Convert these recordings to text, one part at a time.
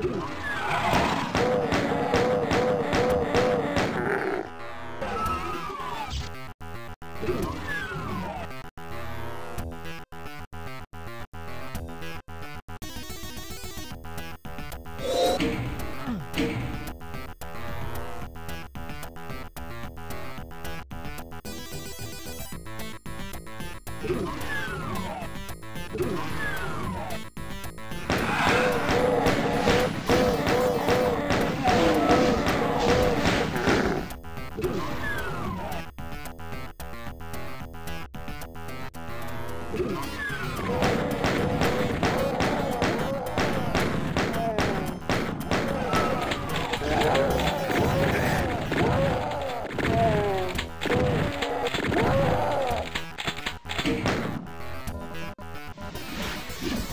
Come on. Yeah.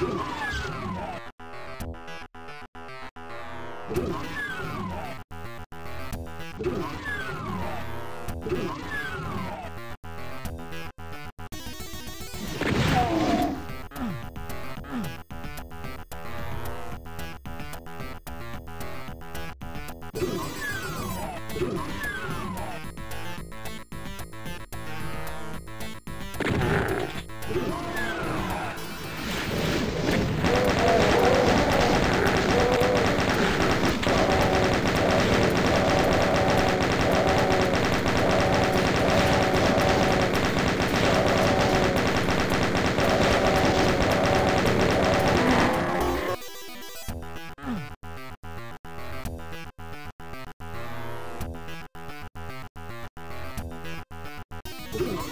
Come on. Um...